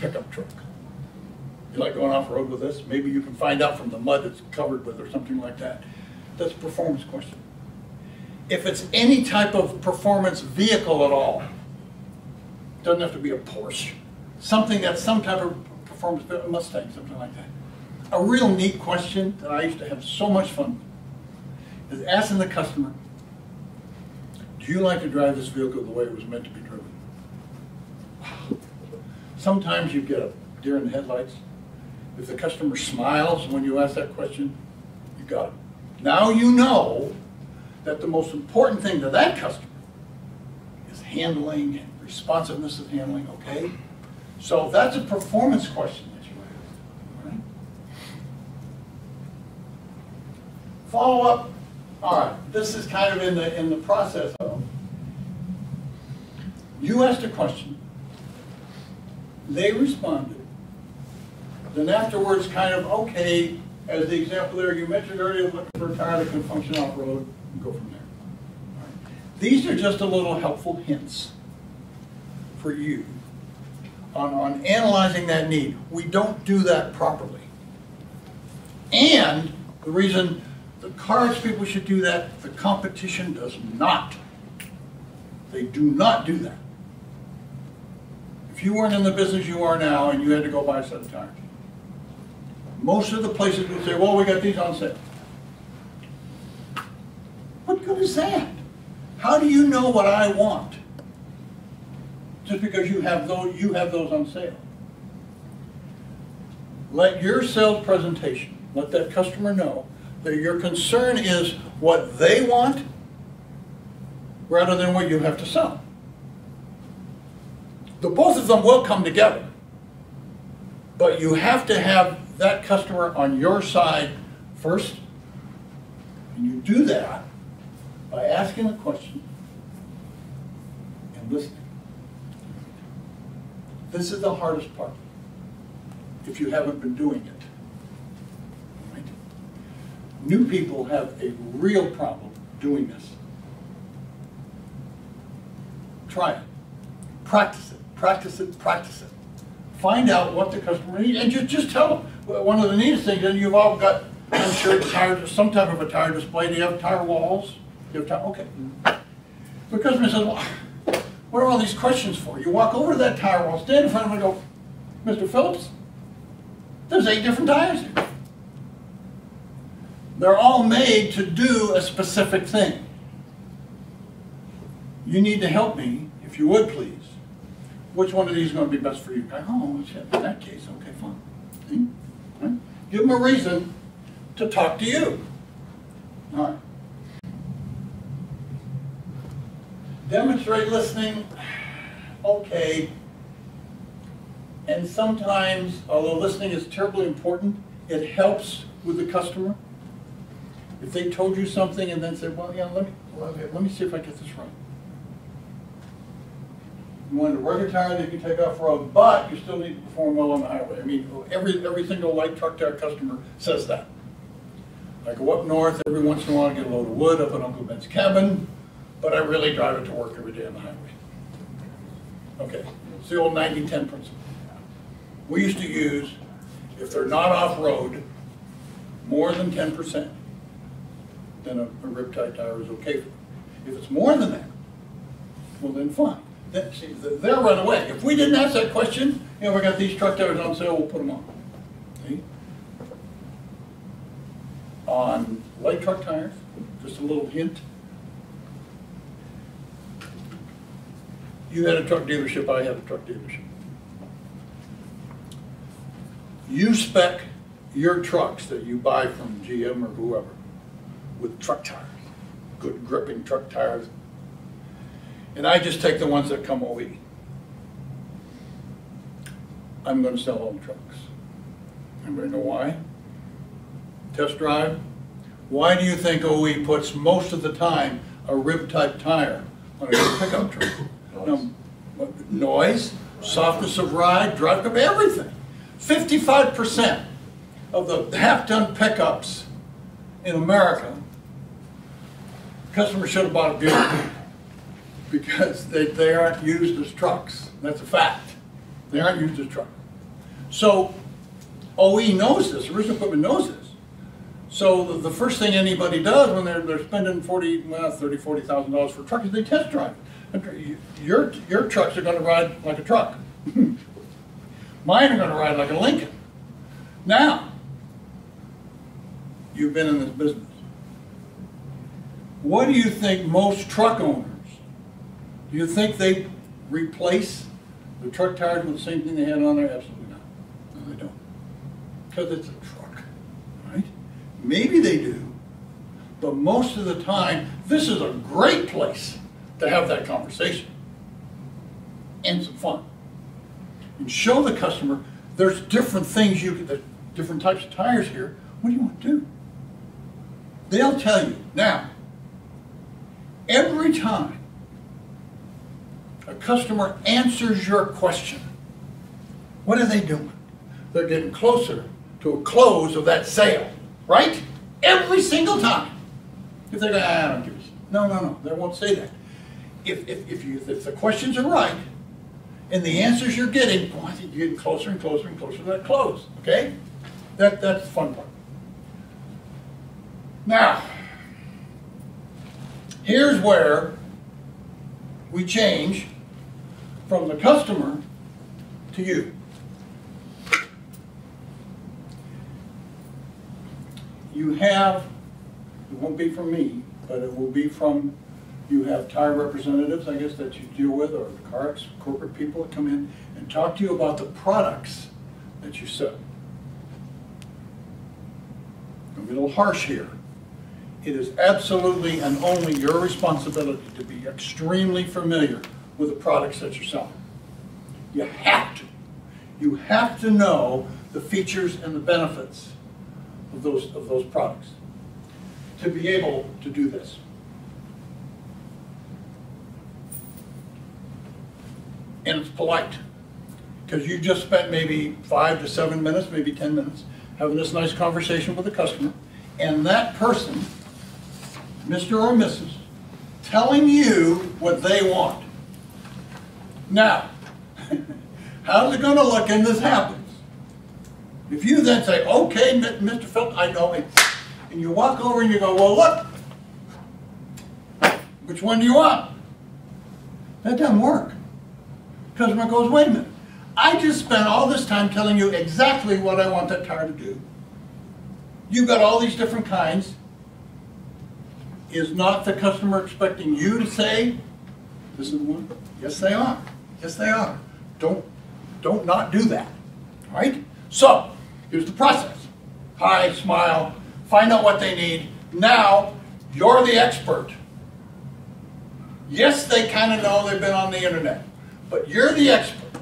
pickup truck. You like going off-road with this? Maybe you can find out from the mud it's covered with or something like that. That's a performance question. If it's any type of performance vehicle at all, doesn't have to be a Porsche, something that's some type of performance, a Mustang, something like that. A real neat question that I used to have so much fun is asking the customer, do you like to drive this vehicle the way it was meant to be driven? Sometimes you get a deer in the headlights. If the customer smiles when you ask that question, you got it. Now you know that the most important thing to that customer is handling and responsiveness of handling, okay? So that's a performance question that you ask. Right? Follow up. All right, this is kind of in the in the process of you asked a question, they responded, then afterwards kind of, okay, as the example there you mentioned earlier, looking for a tire that can function off-road, and go from there. These are just a little helpful hints for you on, on analyzing that need. We don't do that properly. And the reason the Car-X people should do that, the competition does not. They do not do that. If you weren't in the business you are now and you had to go buy a set of tires, most of the places would say, well, we got these on sale. What good is that? How do you know what I want? Just because you have those, you have those on sale. Let your sales presentation, let that customer know that your concern is what they want rather than what you have to sell. The both of them will come together. But you have to have that customer on your side first. And you do that by asking a question and listening. This is the hardest part if you haven't been doing it. Right? New people have a real problem doing this. Try it. Practice it, practice it, practice it. Find out what the customer needs and just, just tell them. One of the neatest things and you've all got, I'm sure, tires, some type of a tire display. Do you have tire walls? You have tire, okay. The customer says, well, what are all these questions for? You walk over to that tire wall, stand in front of it and go, Mr. Phillips, there's eight different tires here. They're all made to do a specific thing. You need to help me, if you would please. Which one of these is going to be best for you? Oh, in that case, okay, fine. Right? Give them a reason to talk to you. All right. Demonstrate listening, okay. And sometimes, although listening is terribly important, it helps with the customer. If they told you something and then said, well, yeah, let me, let me see if I get this right. You want to a rugged tire that you can take off road, but you still need to perform well on the highway. I mean, every, every single light truck tire customer says that. I go up north every once in a while to get a load of wood up at Uncle Ben's cabin but I really drive it to work every day on the highway. Okay, it's the old 90-10 principle. We used to use, if they're not off-road, more than 10%, then a, a rib type tire is okay for. If it's more than that, well then fine. They'll run away. If we didn't ask that question, you know, we got these truck tires on sale, we'll put them on. See? On light truck tires, just a little hint, You had a truck dealership, I had a truck dealership. You spec your trucks that you buy from GM or whoever with truck tires, good gripping truck tires. And I just take the ones that come OE. I'm going to sell all the trucks. Anybody know why? Test drive. Why do you think OE puts most of the time a rib type tire on a pickup truck? No, noise, softness of ride, drive, everything. 55% of the half-ton pickups in America, customers should have bought a Buick because they, they aren't used as trucks. That's a fact. They aren't used as trucks. So OE knows this, original equipment knows this. So the, the first thing anybody does when they're, they're spending forty, well, thirty, forty thousand dollars for a truck is they test drive. it. Your, your trucks are gonna ride like a truck. Mine are gonna ride like a Lincoln. Now, you've been in this business. What do you think most truck owners, do you think they replace the truck tires with the same thing they had on there? Absolutely not. No, they don't. Because it's a truck, right? Maybe they do, but most of the time, this is a great place to have that conversation and some fun. And show the customer there's different things you can, different types of tires here. What do you want to do? They'll tell you. Now, every time customer answers your question, what are they doing? They're getting closer to a close of that sale, right? Every single time. If they're going, ah, I don't give a shit. No, no, no, they won't say that. If, if, if, you, if the questions are right, and the answers you're getting, boy, you're getting closer and closer and closer to that close, okay? That, that's the fun part. Now, here's where we change from the customer to you. You have, it won't be from me, but it will be from, you have tire representatives, I guess, that you deal with, or Car-X, corporate people that come in and talk to you about the products that you sell. I'm a little harsh here. It is absolutely and only your responsibility to be extremely familiar with the products that you're selling. You have to. You have to know the features and the benefits of those, of those products to be able to do this. And it's polite because you just spent maybe five to seven minutes, maybe 10 minutes, having this nice conversation with a customer, and that person, Mr. or Mrs., telling you what they want. Now, how's it going to look when this happens? If you then say, okay, Mr. Phillips, I know it, and you walk over and you go, well, look, which one do you want? That doesn't work. Customer goes, wait a minute. I just spent all this time telling you exactly what I want that tire to do. You've got all these different kinds. Is not the customer expecting you to say, this is the one? Yes, they are. Yes, they are. Don't, don't not do that, all right? So, here's the process. Hi, smile, find out what they need. Now, you're the expert. Yes, they kind of know they've been on the internet, but you're the expert.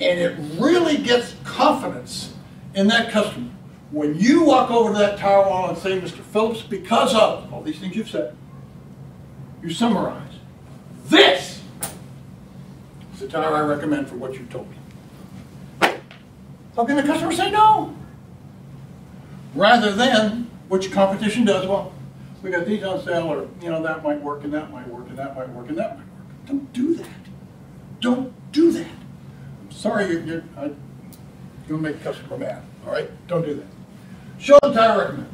And it really gets confidence in that customer. When you walk over to that tire wall and say, Mr. Phillips, because of all these things you've said, you summarize. This is the tire I recommend for what you told me. How can the customer say no? Rather than, which competition does, well, we got these on sale, or, you know, that might work, and that might work, and that might work, and that might work. Don't do that. Don't do that. I'm sorry, you're, you're, I, you're gonna make the customer mad, all right? Don't do that. Show the tire recommend.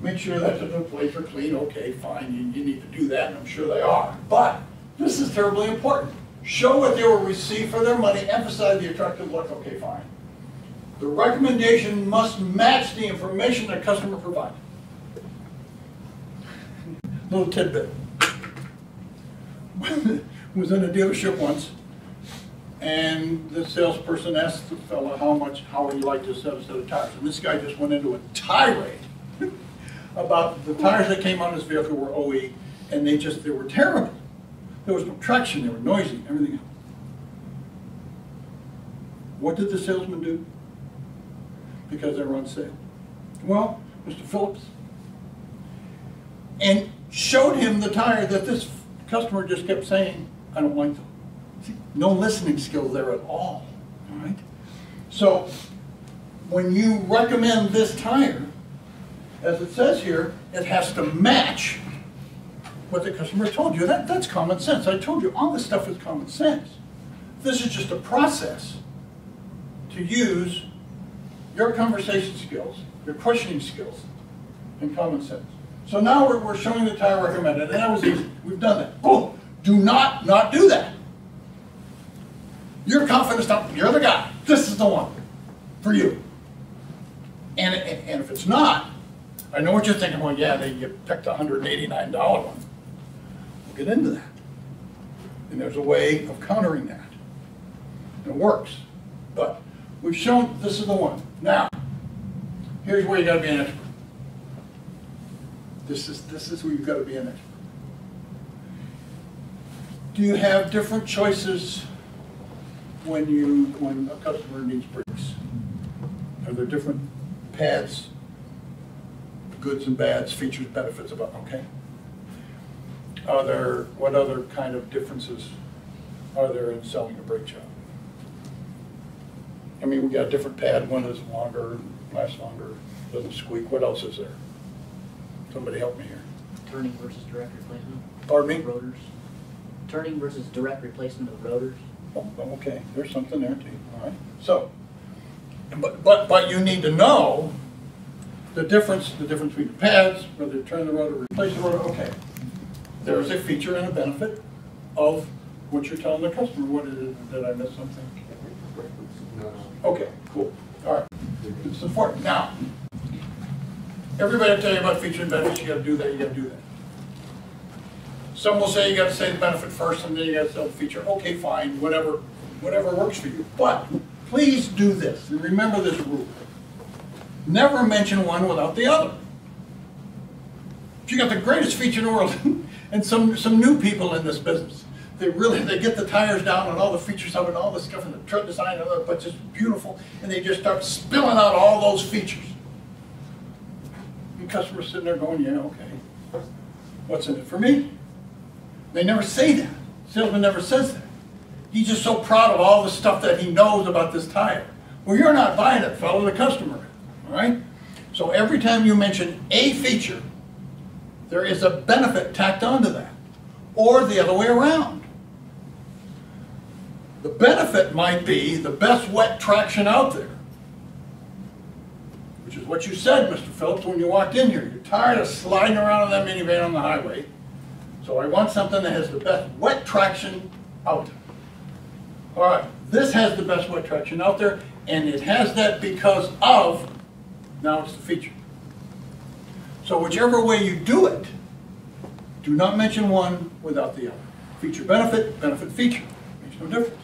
Make sure that the plates are clean, okay, fine, you, you need to do that, and I'm sure they are. But this is terribly important. Show what they will receive for their money, emphasize the attractive look, okay, fine. The recommendation must match the information the customer provides. Little tidbit. was in a dealership once, and the salesperson asked the fellow how much, how would he like to set a set of tires? And this guy just went into a tirade about the tires that came on his vehicle were OE, and they just, they were terrible. There was no traction, they were noisy, everything else. What did the salesman do? Because they were on sale. Well, Mr. Phillips, and showed him the tire that this customer just kept saying, I don't like them. See, no listening skills there at all, all right? So when you recommend this tire, as it says here, it has to match what the customer told you. That, that's common sense. I told you all this stuff is common sense. This is just a process to use your conversation skills, your questioning skills, and common sense. So now we're, we're showing the tire recommended, and that was easy. We've done that. Boom. Do not not do that. Your confidence stuff, you're the guy. This is the one for you. And, and and if it's not, I know what you're thinking, well, yeah, they, you picked a hundred and eighty-nine dollar one. Get into that. And there's a way of countering that. It works. But we've shown this is the one. Now, here's where you gotta be an expert. This is, this is where you've gotta be an expert. Do you have different choices when you, when a customer needs bricks? Are there different paths, goods and bads, features, benefits about, okay? Are there, what other kind of differences are there in selling a brake job? I mean, we got a different pad, one is longer, lasts longer, doesn't squeak, what else is there? Somebody help me here. Turning versus direct replacement? Pardon me? Rotors. Turning versus direct replacement of rotors. Oh, okay, there's something there too, all right. So, but, but, but you need to know the difference, the difference between the pads, whether you turn the rotor, replace the rotor, okay. There's a feature and a benefit of what you're telling the customer, what is it, did I miss something? Okay, cool, all right. It's important. Now, everybody will tell you about feature and benefits, you gotta do that, you gotta do that. Some will say you gotta say the benefit first, and then you gotta sell the feature. Okay, fine, whatever, whatever works for you. But please do this, and remember this rule. Never mention one without the other. If you got the greatest feature in the world, and some, some new people in this business, they really, they get the tires down and all the features of it, and all the stuff, and the tread design, and but just beautiful, and they just start spilling out all those features. And customers sitting there going, yeah, okay, what's in it for me? They never say that. Salesman never says that. He's just so proud of all the stuff that he knows about this tire. Well, you're not buying it, fellow, the customer, all right? So every time you mention a feature, there is a benefit tacked onto that, or the other way around. The benefit might be the best wet traction out there, which is what you said, Mr. Phillips, when you walked in here. You're tired of sliding around in that minivan on the highway, so I want something that has the best wet traction out there. All right, this has the best wet traction out there, and it has that because of, now it's the feature. So whichever way you do it, do not mention one without the other. Feature benefit, benefit feature, makes no difference.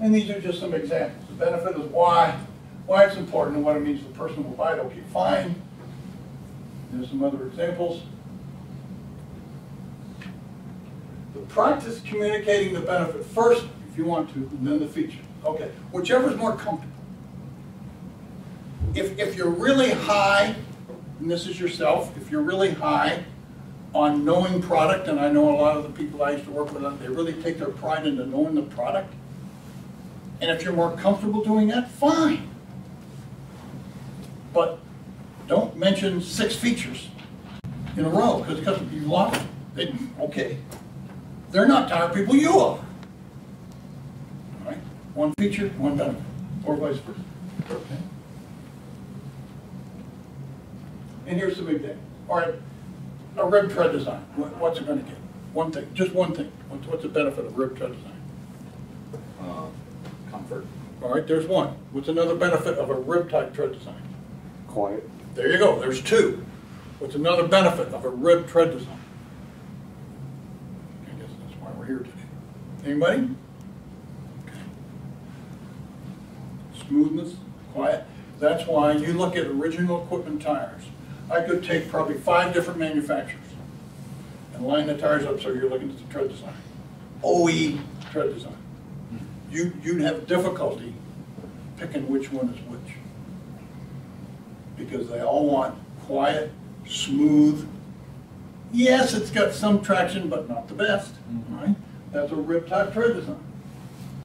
And these are just some examples. The benefit is why, why it's important and what it means the person will buy it, okay, fine. There's some other examples. The practice communicating the benefit first, if you want to, and then the feature. Okay, whichever is more comfortable. If, if you're really high, and this is yourself, if you're really high on knowing product, and I know a lot of the people I used to work with, they really take their pride into knowing the product. And if you're more comfortable doing that, fine. But don't mention six features in a row, because because you lost them. Okay. They're not tired people, you are. All right? One feature, one benefit, or vice versa. Okay. And here's the big thing. All right, a rib tread design, what's it gonna get? One thing, just one thing. What's, what's the benefit of rib tread design? Uh, Comfort. All right, there's one. What's another benefit of a rib type tread design? Quiet. There you go, there's two. What's another benefit of a rib tread design? I guess that's why we're here today. Anybody? Okay. Smoothness, quiet. That's why you look at original equipment tires. I could take probably five different manufacturers and line the tires up so you're looking at the tread design. Oh, OE tread design. You, you'd have difficulty picking which one is which because they all want quiet, smooth. Yes, it's got some traction, but not the best, mm-hmm. right? That's a rib type tread design.